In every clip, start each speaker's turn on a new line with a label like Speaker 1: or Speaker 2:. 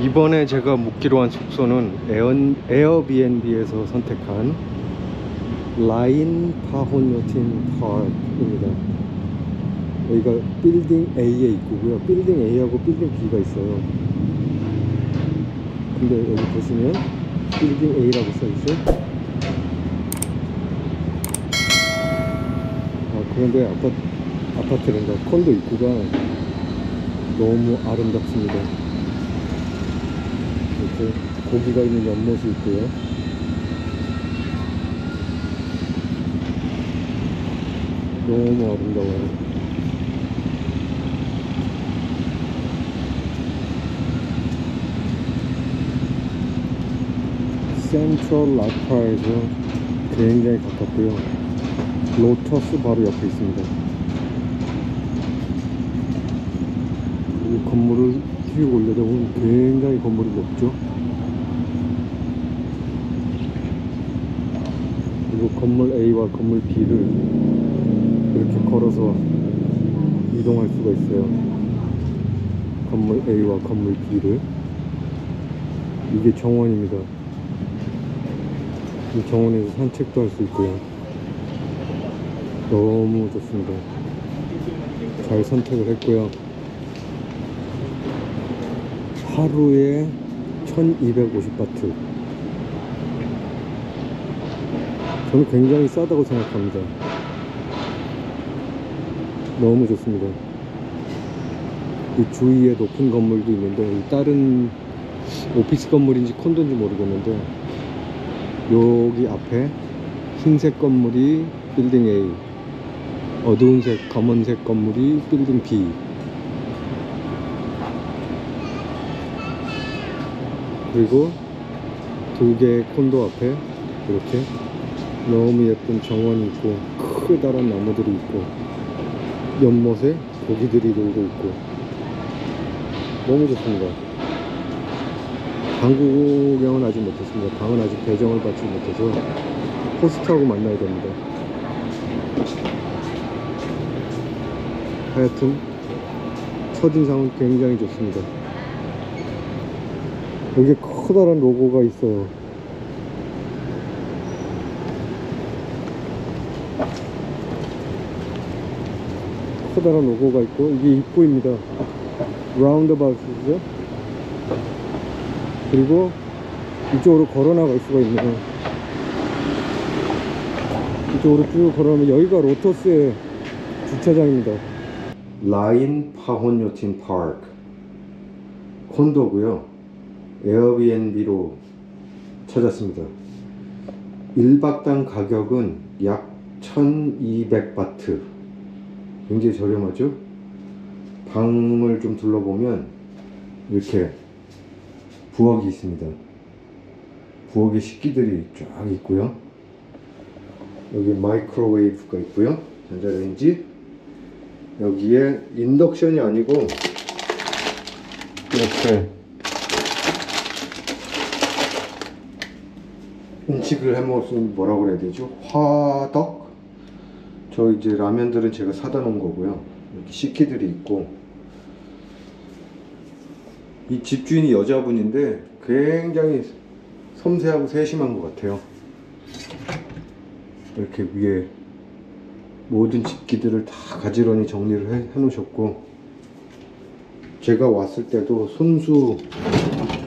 Speaker 1: 이번에 제가 묵기로 한 숙소는 에어, 에어비앤비에서 선택한 라인 파혼요틴 파크입니다. 여기가 빌딩 A에 있고요. 빌딩 A하고 빌딩 B가 있어요. 근데 여기 보시면 빌딩 A라고 써있죠? 아, 그런데 아파트, 아파트란다. 콘도 입구가 너무 아름답습니다. 고기가 있는 연못이 있고요. 너무 아름다워요. 센트럴 라파에서 굉장히 가깝고요. 로터스 바로 옆에 있습니다. 이 건물을 쭉 올려다 보면 굉장히 건물이 높죠. 그리고 건물 A와 건물 B를 이렇게 걸어서 이동할 수가 있어요. 건물 A와 건물 B를 이게 정원입니다. 이 정원에서 산책도 할 수 있고요. 너무 좋습니다. 잘 선택을 했고요. 하루에 1250바트. 저는 굉장히 싸다고 생각합니다. 너무 좋습니다. 이 주위에 높은 건물도 있는데 이 다른 오피스 건물인지 콘도인지 모르겠는데 여기 앞에 흰색 건물이 빌딩 A 어두운 색 검은색 건물이 빌딩 B 그리고 두 개의 콘도 앞에 이렇게 너무 예쁜 정원이 있고 크다란 나무들이 있고 연못에 고기들이 놀고 있고 너무 좋습니다. 방 구경은 아직 못했습니다. 방은 아직 배정을 받지 못해서 호스트하고 만나야 됩니다. 하여튼 첫인상은 굉장히 좋습니다. 여기 커다란 로고가 있어요. 커다란 로고가 있고 이게 입구입니다. 라운드바웃이죠. 그리고 이쪽으로 걸어 나갈 수가 있네요. 이쪽으로 쭉 걸어가면 여기가 로터스의 주차장입니다. 라인 파혼 요틴 파크 콘도고요. 에어비앤비로 찾았습니다. 1박당 가격은 약 1200바트. 굉장히 저렴하죠? 방을 좀 둘러보면 이렇게 부엌이 있습니다. 부엌에 식기들이 쫙 있고요. 여기 마이크로웨이브가 있고요. 전자레인지. 여기에 인덕션이 아니고 이렇게 음식을 해 먹을 수 뭐라고 그래야 되죠? 화덕? 저 이제 라면들은 제가 사다 놓은 거고요. 이렇게 식기들이 있고 이 집주인이 여자분인데 굉장히 섬세하고 세심한 것 같아요. 이렇게 위에 모든 집기들을 다 가지런히 정리를 해, 해 놓으셨고 제가 왔을 때도 손수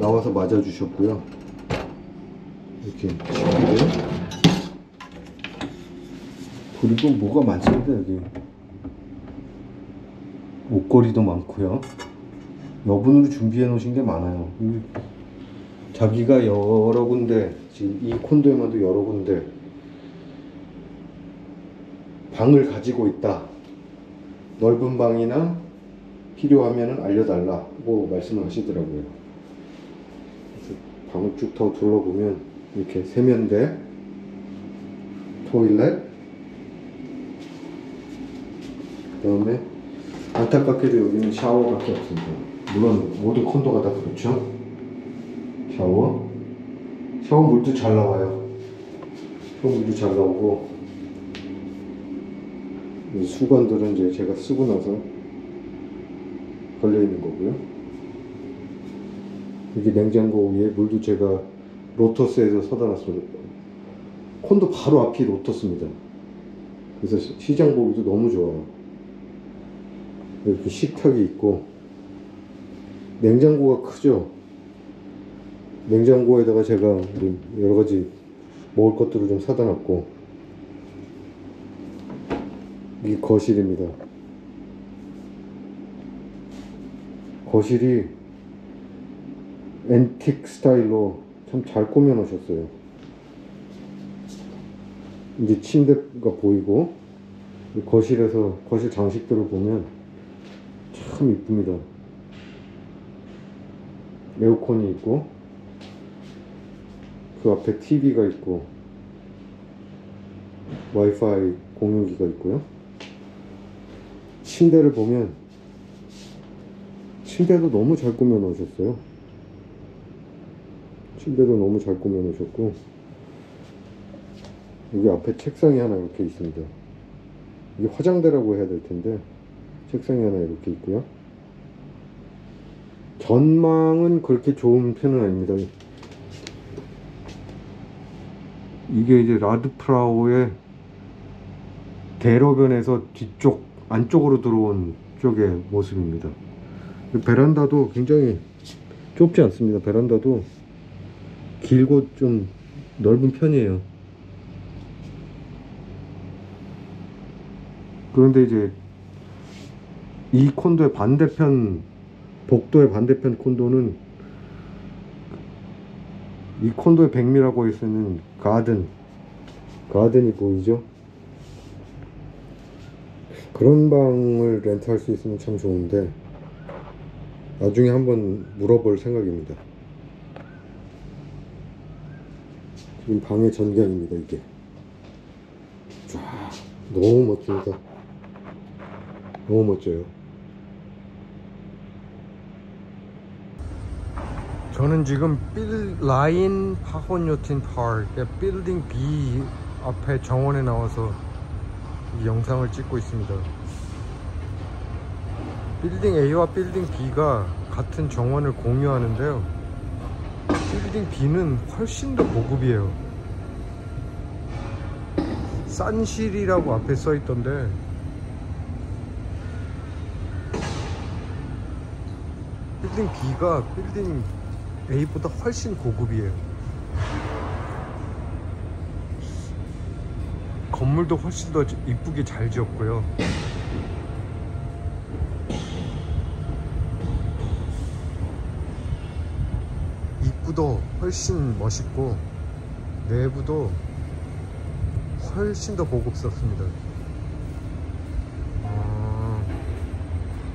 Speaker 1: 나와서 맞아 주셨고요. 이렇게 집기들 그리고 뭐가 많습니다 여기 목걸이도 많고요. 여분으로 준비해 놓으신 게 많아요. 이- 자기가 여러 군데, 지금 이 콘도에만도 여러 군데 방을 가지고 있다. 넓은 방이나 필요하면 알려달라고 말씀을 하시더라고요. 방을 쭉 더 둘러보면 이렇게 세면대, 토일렛, 그 다음에 안타깝게도 여기는 샤워밖에 없습니다. 물론 모든 콘도가 다 그렇죠. 샤워. 샤워 물도 잘 나와요. 샤워 물도 잘 나오고 이 수건들은 이제 제가 쓰고 나서 걸려 있는 거고요. 여기 냉장고 위에 물도 제가 로터스에서 사다 놨습니다. 콘도 바로 앞이 로터스입니다. 그래서 시- 시장 보기도 너무 좋아요. 이렇게 식탁이 있고 냉장고가 크죠. 냉장고에다가 제가 여러 가지 먹을 것들을 좀 사다 놨고 이게 거실입니다. 거실이 앤틱 스타일로 참 잘 꾸며 놓으셨어요. 이제 침대가 보이고 이 거실에서 거실 장식들을 보면 참 이쁩니다. 에어컨이 있고 그 앞에 TV가 있고 와이파이 공유기가 있고요. 침대를 보면 침대도 너무 잘 꾸며 놓으셨어요. 침대도 너무 잘 꾸며 놓으셨고 여기 앞에 책상이 하나 이렇게 있습니다. 이게 화장대라고 해야 될 텐데 책상이 하나 이렇게 있고요. 전망은 그렇게 좋은 편은 아닙니다. 이게 이제 라드프라우의 대로변에서 뒤쪽 안쪽으로 들어온 쪽의 모습입니다. 이 베란다도 굉장히 좁지 않습니다. 베란다도 길고 좀 넓은 편이에요. 그런데 이제 이 콘도의 반대편 복도의 반대편 콘도는 이 콘도의 백미라고 있는 가든 가든이 보이죠? 그런 방을 렌트할 수 있으면 참 좋은데 나중에 한번 물어볼 생각입니다. 지금 방의 전경입니다 이게. 쫙 너무 멋집니다. 너무 멋져요. 저는 지금 빌 라인 파혼요틴 파크 빌딩 B 앞에 정원에 나와서 이 영상을 찍고 있습니다. 빌딩 A와 빌딩 B가 같은 정원을 공유하는데요. 빌딩 B는 훨씬 더 고급이에요. 산시리라고 앞에 써 있던데 빌딩 B가 빌딩 A보다 훨씬 고급이에요. 건물도 훨씬 더 이쁘게 잘 지었고요. 입구도 훨씬 멋있고 내부도 훨씬 더 고급스럽습니다. 아,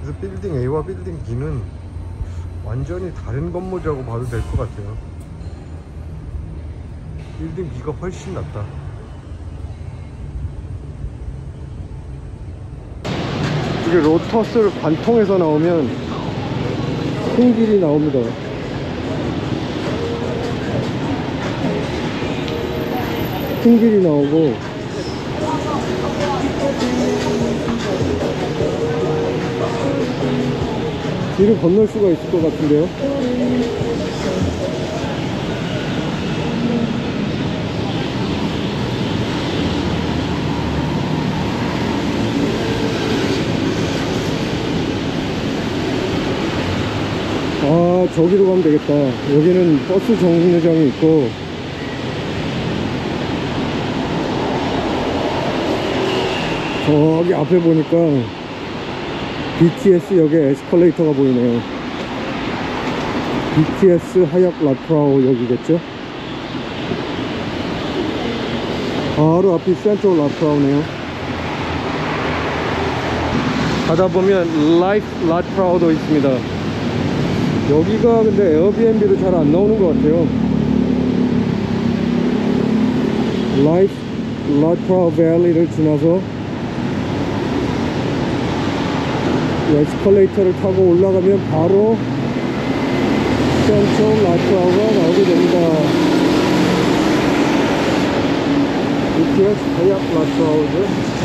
Speaker 1: 그래서 빌딩 A와 빌딩 B는 완전히 다른 건물이라고 봐도 될 것 같아요. 빌딩 B가 훨씬 낫다. 이게 로터스를 관통해서 나오면 큰 길이 나옵니다. 큰 길이 나오고 길을 건널 수가 있을 것 같은데요. 아 저기로 가면 되겠다 여기는 버스 정류장이 있고 저기 앞에 보니까 BTS 역에 에스컬레이터가 보이네요. BTS 하약 랏프라오 역이겠죠? 바로 앞이 센트럴 랏프라오네요. 가다 보면 라이프 랏프라오도 있습니다. 여기가 근데 에어비앤비로 잘 안 나오는 것 같아요. 라이프 랏프라오 밸리를 지나서 이 에스컬레이터를 타고 올라가면 바로 센트럴 랏프라오가 나오게 됩니다. BTS 하약 랏프라오죠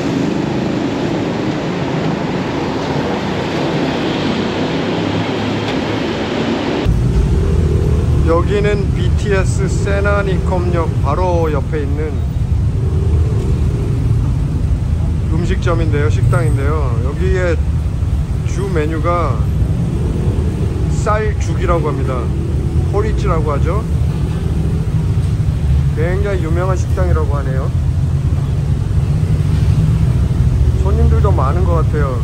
Speaker 1: 여기는 BTS 세나니컴역 바로 옆에 있는 음식점인데요 식당인데요. 여기에 주 메뉴가 쌀죽이라고 합니다. 호리찌라고 하죠. 굉장히 유명한 식당이라고 하네요. 손님들도 많은 것 같아요.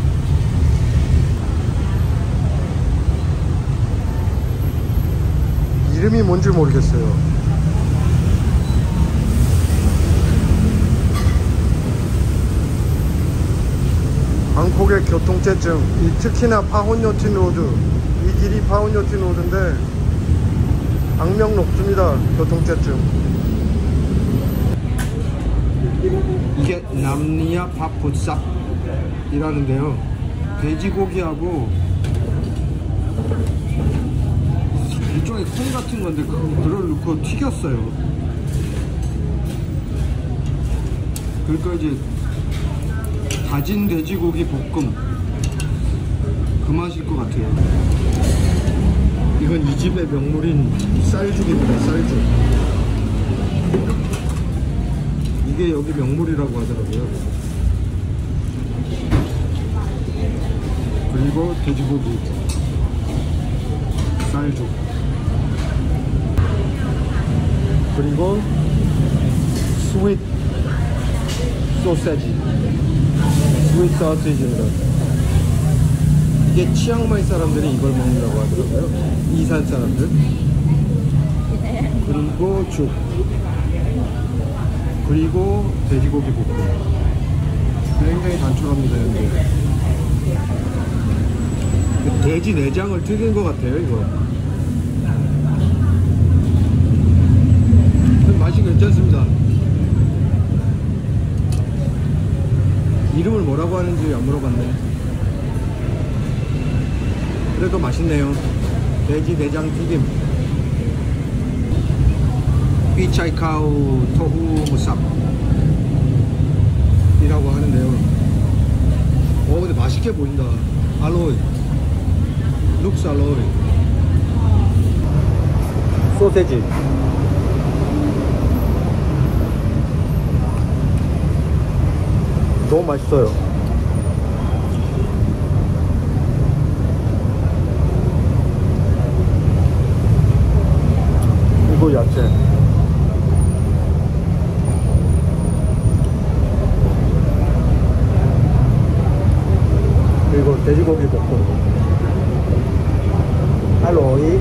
Speaker 1: 이름이 뭔지 모르겠어요 방콕의 교통체증 이 특히나 파혼요틴 Road 이 길이 파혼요틴 Road인데 악명 높습니다 교통체증. 이게 남니아 밥부싹이라는데요. 돼지고기하고 일종의 콩 같은 건데 그걸 넣고 튀겼어요. 그러니까 이제 다진 돼지고기 볶음. 그 맛일 것 같아요. 이건 이 집의 명물인 쌀죽입니다 쌀죽. 이게 여기 명물이라고 하더라고요. 그리고 돼지고기. 쌀죽. 그리고 sweet 소세지 sweet 소시지입니다. 이게 치앙마이 사람들이 이걸 먹는다고 하더라고요. 이산 사람들. 그리고 죽. 그리고 돼지고기 볶음. 굉장히 단촐합니다, 여기. 돼지 내장을 튀긴 것 같아요, 이거. 맛이 괜찮습니다. 이름을 뭐라고 하는지 안 물어봤네. 그래도 맛있네요. 돼지 내장 튀김. 삐차이카우 토후 무삽 이라고 하는데요. 어 근데 맛있게 보인다. 알로이. 룩스 알로이. 소세지. 너무 맛있어요. 그리고 야채. 그리고 돼지고기 볶음. 할로이.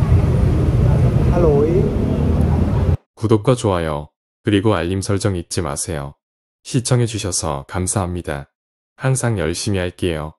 Speaker 1: 할로이.
Speaker 2: 구독과 좋아요, 그리고 알림 설정 잊지 마세요. 시청해주셔서 감사합니다. 항상 열심히 할게요.